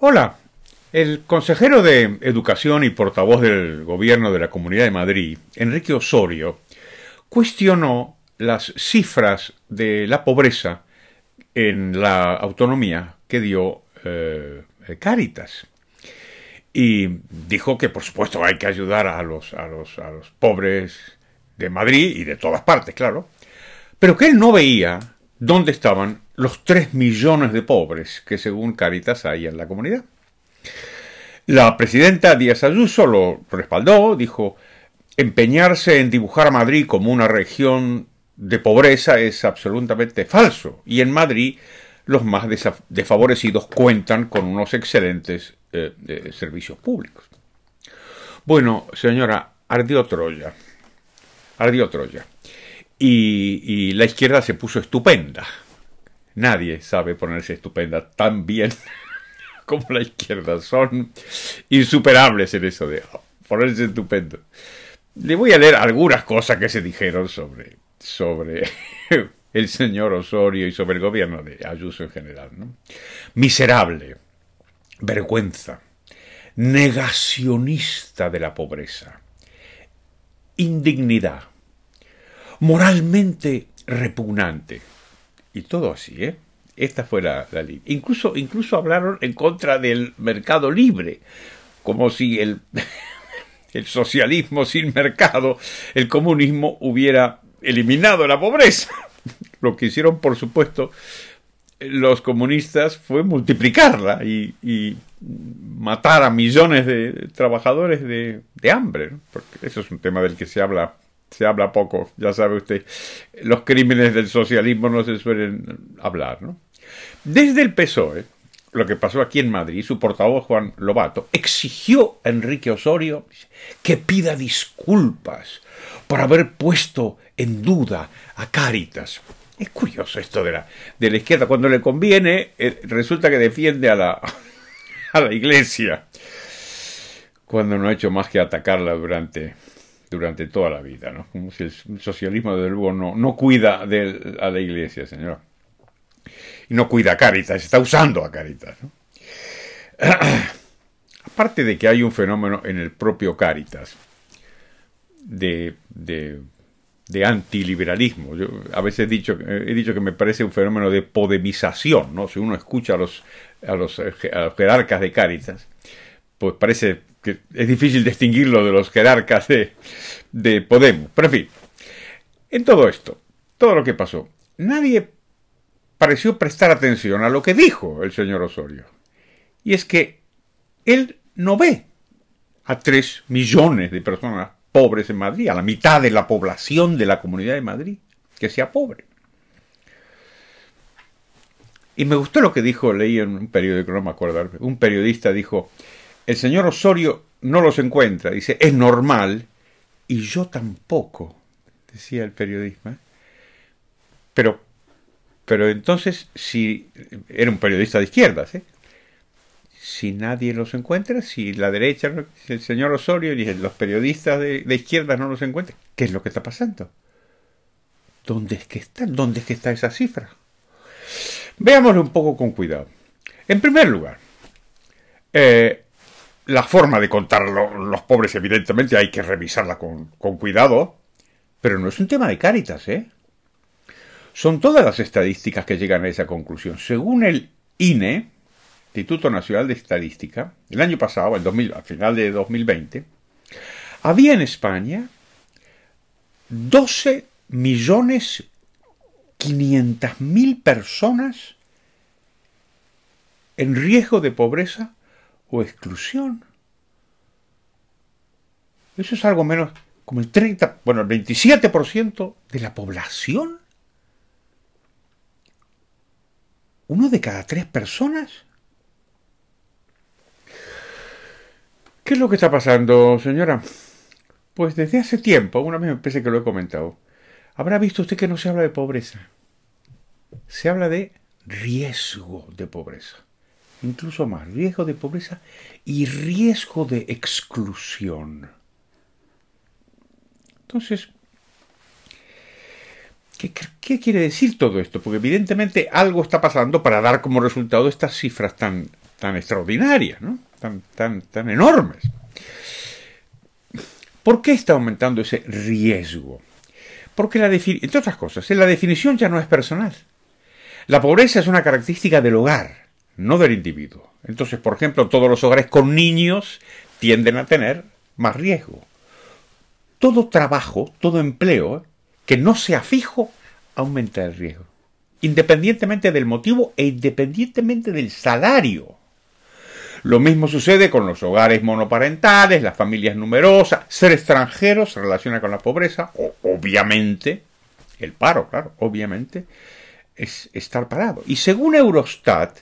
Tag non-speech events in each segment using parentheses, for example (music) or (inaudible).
Hola, el consejero de Educación y portavoz del Gobierno de la Comunidad de Madrid, Enrique Osorio, cuestionó las cifras de la pobreza en la autonomía que dio eh, Cáritas. Y dijo que, por supuesto, hay que ayudar a los, a, los, a los pobres de Madrid y de todas partes, claro, pero que él no veía dónde estaban los 3 millones de pobres que según Caritas hay en la comunidad. La presidenta Díaz Ayuso lo respaldó, dijo, empeñarse en dibujar a Madrid como una región de pobreza es absolutamente falso. Y en Madrid los más desfavorecidos cuentan con unos excelentes eh, servicios públicos. Bueno, señora, ardió Troya. Ardió Troya. y la izquierda se puso estupenda. Nadie sabe ponerse estupenda tan bien (laughs) como la izquierda. Son insuperables en eso de ponerse estupendo. Le voy a leer algunas cosas que se dijeron sobre, sobre (laughs) el señor Osorio y sobre el gobierno de Ayuso en general. Miserable, vergüenza, negacionista de la pobreza, indignidad, moralmente repugnante y todo así, ¿eh? Esta fue la, línea. Incluso, incluso hablaron en contra del mercado libre, como si el, (laughs) el socialismo sin mercado, el comunismo hubiera eliminado la pobreza. (laughs) Lo que hicieron, por supuesto, los comunistas fue multiplicarla y, matar a millones de trabajadores de, de hambre, porque eso es un tema del que se habla se habla poco, ya sabe usted. Los crímenes del socialismo no se suelen hablar, ¿no? Desde el PSOE, lo que pasó aquí en Madrid, su portavoz Juan Lobato exigió a Enrique Osorio que pida disculpas por haber puesto en duda a Cáritas. Es curioso esto de la, de la izquierda. Cuando le conviene, eh, resulta que defiende a la, (laughs) a la iglesia. Cuando no ha hecho más que atacarla durante durante toda la vida, ¿no? Como si el socialismo, desde luego, no, cuida de, a la iglesia, señora. Y no cuida a Caritas, está usando a Caritas, ¿no? (clears throat) Aparte de que hay un fenómeno en el propio Caritas de, de, de antiliberalismo. Yo a veces he dicho, he dicho que me parece un fenómeno de podemización, ¿no? Si uno escucha a los, a los, a los jerarcas de Caritas, pues parece que es difícil distinguirlo de los jerarcas de, de Podemos. Pero en fin, en todo esto, todo lo que pasó, nadie pareció prestar atención a lo que dijo el señor Osorio. Y es que él no ve a tres millones de personas pobres en Madrid, a la mitad de la población de la comunidad de Madrid, que sea pobre. Y me gustó lo que dijo, leí en un periódico, no me acuerdo, un periodista dijo, el señor Osorio no los encuentra. Dice, es normal. Y yo tampoco, decía el periodista. Pero, pero entonces, si era un periodista de izquierdas, ¿eh? si nadie los encuentra, si la derecha, el señor Osorio y los periodistas de, de no los encuentran, ¿qué es lo que está pasando? ¿Dónde es que está? ¿Dónde es que está esa cifra? Veámoslo un poco con cuidado. En primer lugar, eh, la forma de contar los pobres, evidentemente, hay que revisarla con, cuidado, pero no es un tema de Cáritas, ¿eh? Son todas las estadísticas que llegan a esa conclusión. Según el INE, Instituto Nacional de Estadística, el año pasado, el 2000, al final de 2020, había en España 12 millones 500 mil personas en riesgo de pobreza o exclusión. Eso es algo menos como el 30, bueno, el 27% de la población. Uno de cada tres personas. ¿Qué es lo que está pasando, señora? Pues desde hace tiempo, una vez me parece que lo he comentado, habrá visto usted que no se habla de pobreza. Se habla de riesgo de pobreza incluso más, riesgo de pobreza y riesgo de exclusión. Entonces, ¿qué, quiere decir todo esto? Porque evidentemente algo está pasando para dar como resultado estas cifras tan, tan extraordinarias, ¿no? tan, tan, tan enormes. ¿Por qué está aumentando ese riesgo? Porque, la entre otras cosas, la definición ya no es personal. La pobreza es una característica del hogar, no del individuo. Entonces, por ejemplo, todos los hogares con niños tienden a tener más riesgo. Todo trabajo, todo empleo que no sea fijo, aumenta el riesgo. Independientemente del motivo e independientemente del salario. Lo mismo sucede con los hogares monoparentales, las familias numerosas, ser extranjero se relaciona con la pobreza, o, obviamente, el paro, claro, obviamente, es estar parado. Y según Eurostat,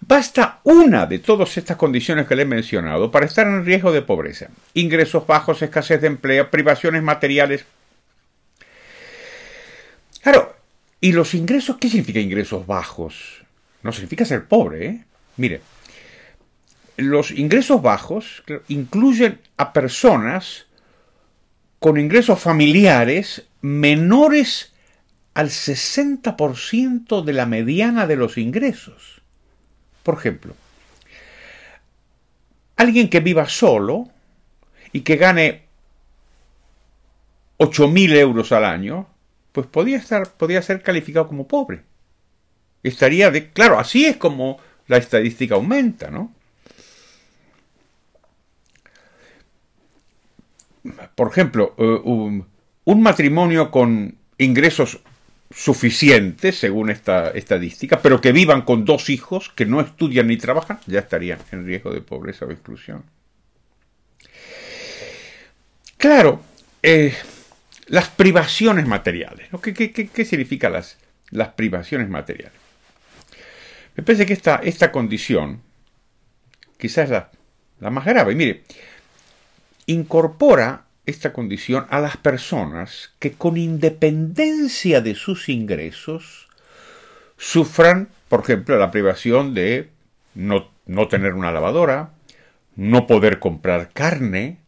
basta una de todas estas condiciones que le he mencionado para estar en riesgo de pobreza. Ingresos bajos, escasez de empleo, privaciones materiales. Claro, ¿y los ingresos? ¿Qué significa ingresos bajos? No significa ser pobre, ¿eh? Mire, los ingresos bajos incluyen a personas con ingresos familiares menores al 60% de la mediana de los ingresos. Por ejemplo, alguien que viva solo y que gane 8.000 euros al año, pues podría, estar, ser calificado como pobre. Estaría de... Claro, así es como la estadística aumenta, ¿no? por ejemplo, eh, un, matrimonio con ingresos suficientes, según esta estadística, pero que vivan con dos hijos que no estudian ni trabajan, ya estarían en riesgo de pobreza o exclusión. Claro, eh, las privaciones materiales. ¿Qué, qué, significan las, las privaciones materiales? Me parece que esta, esta condición quizás es la, la más grave. Mire, incorpora esta condición a las personas que con independencia de sus ingresos sufran, por ejemplo, la privación de no, no tener una lavadora, no poder comprar carne,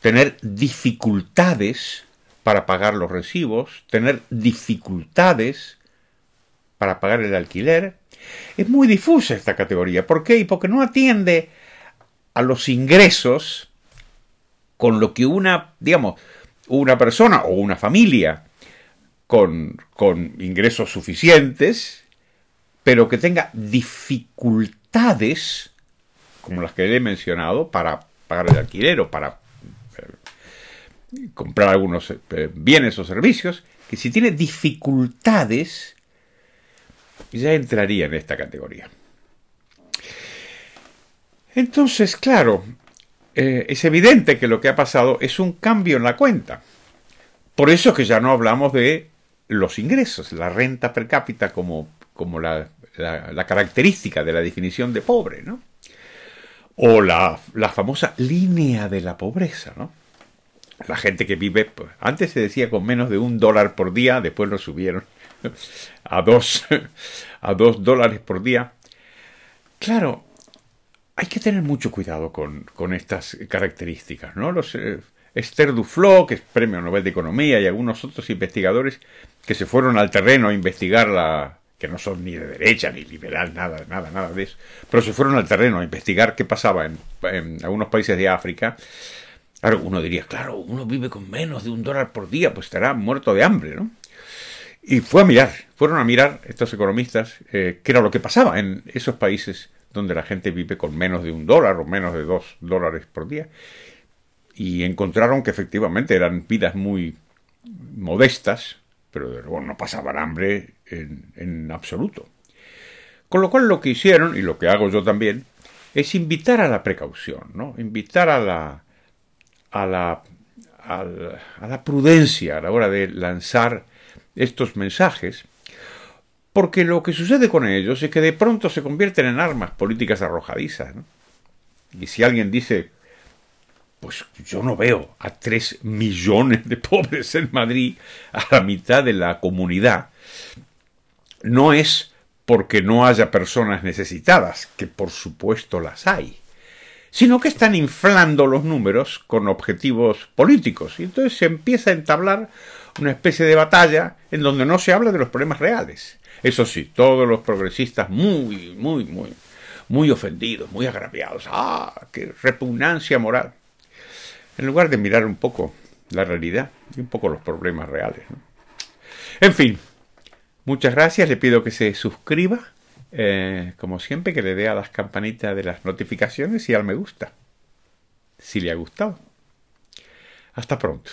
tener dificultades para pagar los recibos, tener dificultades para pagar el alquiler. Es muy difusa esta categoría. ¿Por qué? Porque no atiende a los ingresos con lo que una, digamos, una persona o una familia con, con ingresos suficientes, pero que tenga dificultades, como las que he mencionado, para pagar el alquiler o para eh, comprar algunos eh, bienes o servicios, que si tiene dificultades, ya entraría en esta categoría. Entonces, claro, eh, es evidente que lo que ha pasado es un cambio en la cuenta. Por eso es que ya no hablamos de los ingresos, la renta per cápita como, como la, característica de la definición de pobre, ¿no? O la, famosa línea de la pobreza, ¿no? La gente que vive, pues, antes se decía con menos de un dólar por día, después lo subieron (laughs) a dos, (laughs) a dos dólares por día. Claro, hay que tener mucho cuidado con, estas características, ¿no? Los, eh, Esther Duflo, que es premio Nobel de Economía, y algunos otros investigadores que se fueron al terreno a investigar la, que no son ni de derecha ni liberal, nada, nada, nada de eso, pero se fueron al terreno a investigar qué pasaba en, en algunos países de África. Uno diría, claro, uno vive con menos de un dólar por día, pues estará muerto de hambre, ¿no? Y fue a mirar, fueron a mirar estos economistas eh, qué era lo que pasaba en esos países donde la gente vive con menos de un dólar o menos de dos dólares por día. Y encontraron que efectivamente eran vidas muy modestas, pero no pasaban hambre en, absoluto. Con lo cual lo que hicieron, y lo que hago yo también, es invitar a la precaución, ¿no? Invitar a la, a la, a la prudencia a la hora de lanzar estos mensajes porque lo que sucede con ellos es que de pronto se convierten en armas políticas arrojadizas. Y si alguien dice, pues yo no veo a tres millones de (laughs) pobres en Madrid, a la mitad de la comunidad, no es porque no haya personas necesitadas, que por supuesto las hay, sino que están inflando los números con objetivos políticos. Y entonces se empieza a entablar una especie de batalla en donde no se habla de los problemas reales. Eso sí, todos los progresistas muy, muy, muy, muy ofendidos, muy agraviados. ¡Ah! ¡Qué repugnancia moral! En lugar de mirar un poco la realidad y un poco los problemas reales. En fin, muchas gracias. Le pido que se suscriba, eh, como siempre, que le dé a las campanitas de las notificaciones y al me gusta, si le ha gustado. Hasta pronto.